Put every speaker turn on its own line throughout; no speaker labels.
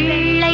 வெள்ளை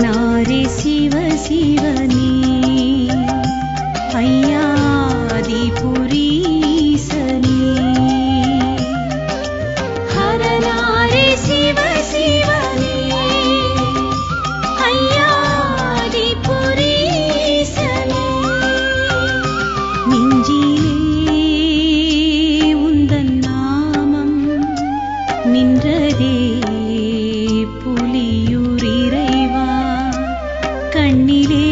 रे शिव शिवनी
கண்ணிலே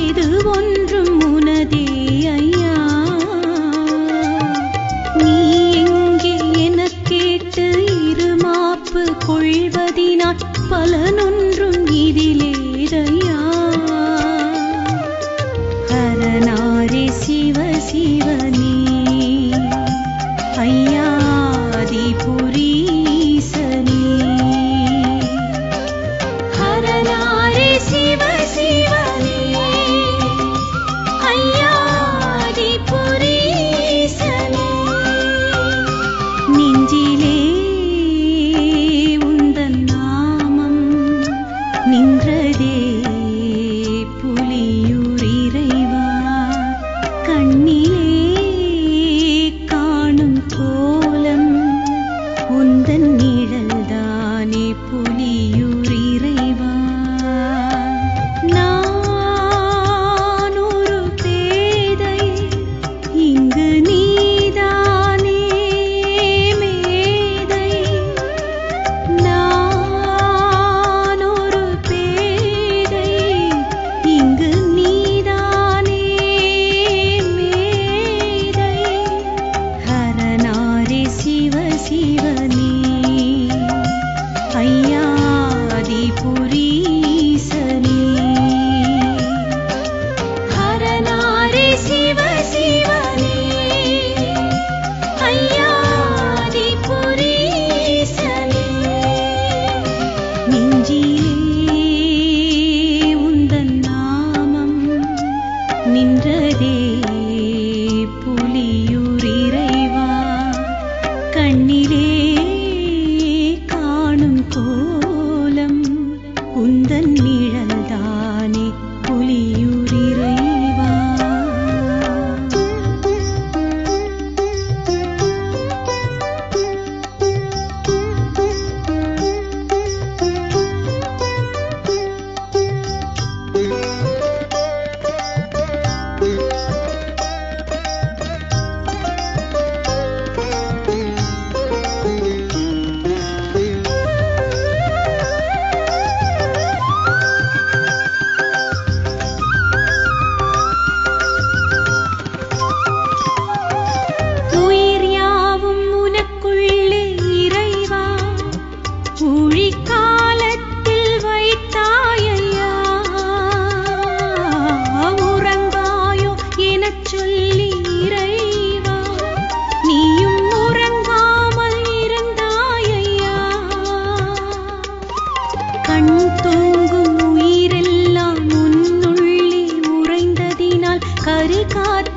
இது ஒன்றும் உனதே ஐயா. நீ எங்கே என கேட்டு இருமாப்பு கொள்வதினால் பலனொன்றும் இதிலேதையா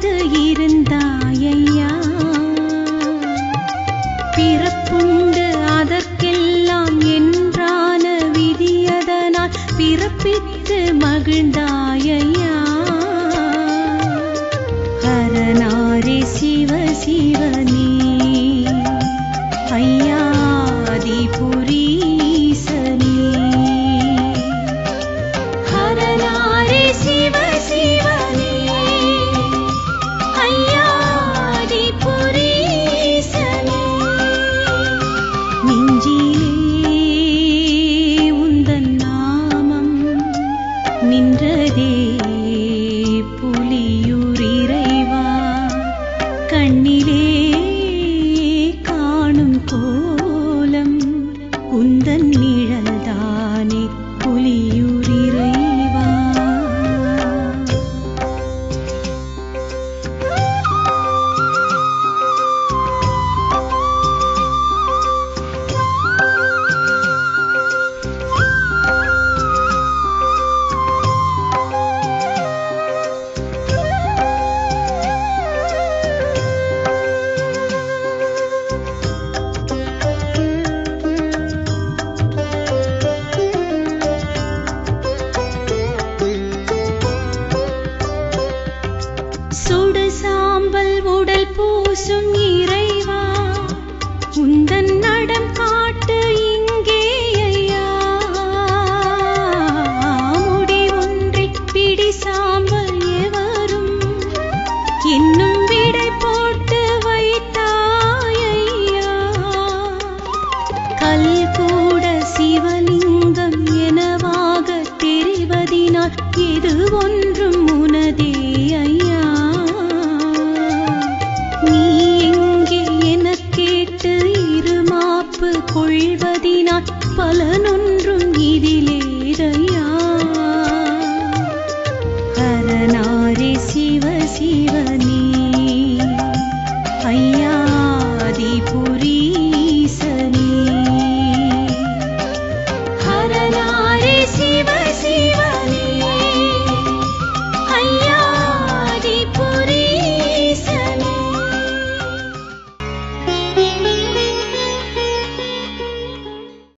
காற்று இருந்த உந்தன் நடம் கா செய்வதினால் பலனொன்றும் இதிலேதையா ஹரநாரி சிவ சிவனி.